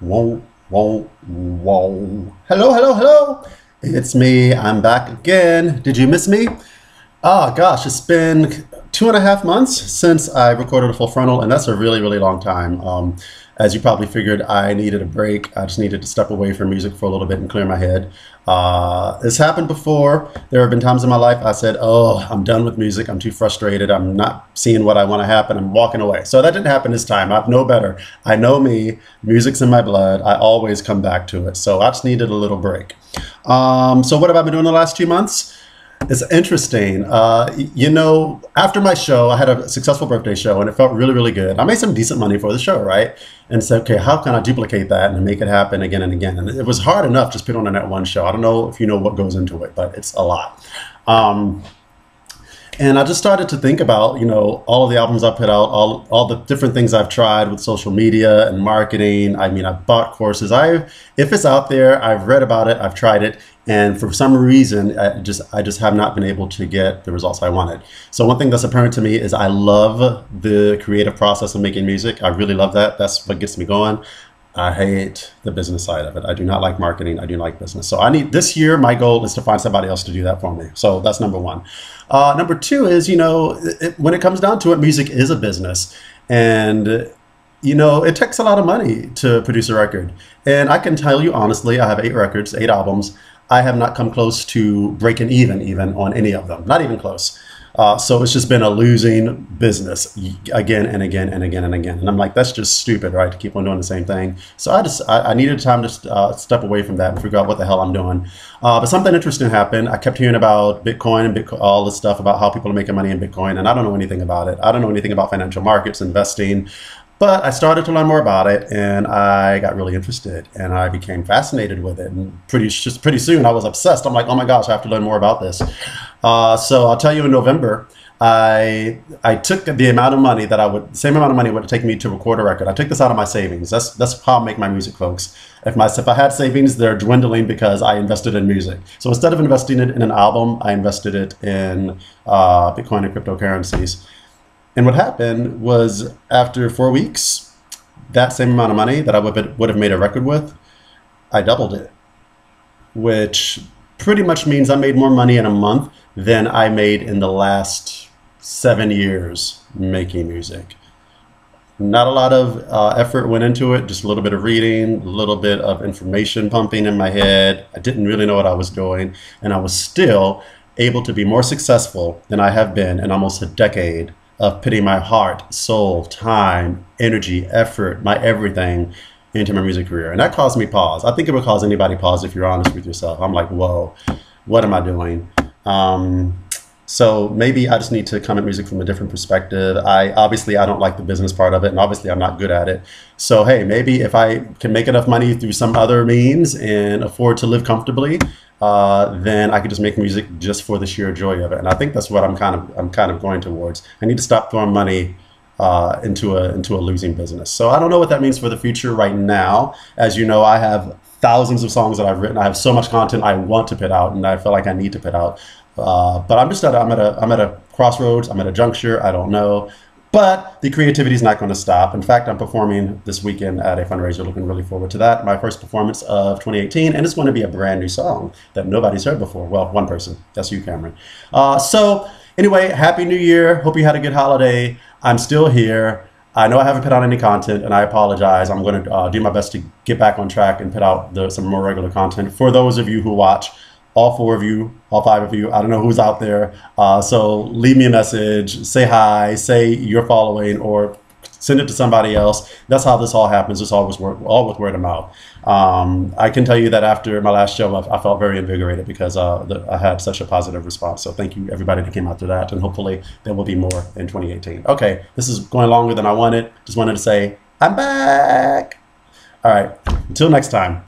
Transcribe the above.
Whoa, whoa, whoa. Hello, hello, hello. It's me. I'm back again. Did you miss me? Oh gosh, it's been two and a half months since I recorded a full frontal, and that's a really, really long time. Um, as you probably figured, I needed a break. I just needed to step away from music for a little bit and clear my head. Uh, it's happened before. There have been times in my life I said, Oh, I'm done with music. I'm too frustrated. I'm not seeing what I want to happen. I'm walking away. So that didn't happen this time. I know better. I know me. Music's in my blood. I always come back to it. So I just needed a little break. Um, so, what have I been doing the last two months? It's interesting. Uh, you know, after my show, I had a successful birthday show and it felt really, really good. I made some decent money for the show, right? And said, okay, how can I duplicate that and make it happen again and again? And it was hard enough just put on that one show. I don't know if you know what goes into it, but it's a lot. Um, and I just started to think about, you know, all of the albums I put out, all all the different things I've tried with social media and marketing. I mean, I've bought courses. I if it's out there, I've read about it, I've tried it, and for some reason, I just I just have not been able to get the results I wanted. So one thing that's apparent to me is I love the creative process of making music. I really love that. That's what gets me going. I hate the business side of it. I do not like marketing. I do like business. So I need this year. My goal is to find somebody else to do that for me. So that's number one. Uh, number two is you know it, when it comes down to it, music is a business, and you know it takes a lot of money to produce a record. And I can tell you honestly, I have eight records, eight albums. I have not come close to breaking even even on any of them. Not even close. Uh, so it's just been a losing business again and again and again and again. And I'm like, that's just stupid, right? To keep on doing the same thing. So I just, I, I needed time to uh, step away from that and figure out what the hell I'm doing. Uh, but something interesting happened. I kept hearing about Bitcoin and Bitcoin, all this stuff about how people are making money in Bitcoin. And I don't know anything about it. I don't know anything about financial markets, investing. But I started to learn more about it, and I got really interested, and I became fascinated with it. And pretty just pretty soon, I was obsessed. I'm like, oh my gosh, I have to learn more about this. Uh, so I'll tell you, in November, I I took the amount of money that I would same amount of money would take me to record a record. I took this out of my savings. That's that's how I make my music, folks. If my if I had savings, they're dwindling because I invested in music. So instead of investing it in an album, I invested it in uh, Bitcoin and cryptocurrencies. And what happened was after four weeks, that same amount of money that I would, would have made a record with, I doubled it, which pretty much means I made more money in a month than I made in the last seven years making music. Not a lot of uh, effort went into it, just a little bit of reading, a little bit of information pumping in my head. I didn't really know what I was doing, and I was still able to be more successful than I have been in almost a decade of putting my heart, soul, time, energy, effort, my everything into my music career. And that caused me pause. I think it would cause anybody pause if you're honest with yourself. I'm like, whoa, what am I doing? Um, so maybe I just need to come at music from a different perspective. I obviously I don't like the business part of it, and obviously I'm not good at it. So hey, maybe if I can make enough money through some other means and afford to live comfortably, uh, then I could just make music just for the sheer joy of it. And I think that's what I'm kind of I'm kind of going towards. I need to stop throwing money uh, into a into a losing business. So I don't know what that means for the future right now. As you know, I have thousands of songs that I've written. I have so much content I want to put out, and I feel like I need to put out. Uh, but I'm just at a, I'm at a I'm at a crossroads. I'm at a juncture. I don't know. But the creativity is not going to stop. In fact, I'm performing this weekend at a fundraiser. Looking really forward to that. My first performance of 2018, and it's going to be a brand new song that nobody's heard before. Well, one person. That's you, Cameron. Uh, so anyway, happy New Year. Hope you had a good holiday. I'm still here. I know I haven't put out any content, and I apologize. I'm going to uh, do my best to get back on track and put out the, some more regular content for those of you who watch all four of you, all five of you. I don't know who's out there. Uh, so leave me a message, say hi, say you're following, or send it to somebody else. That's how this all happens. It's always word, all with word of mouth. Um, I can tell you that after my last show, I, I felt very invigorated because uh, the, I had such a positive response. So thank you everybody that came after that, and hopefully there will be more in 2018. Okay, this is going longer than I wanted. Just wanted to say I'm back. All right, until next time.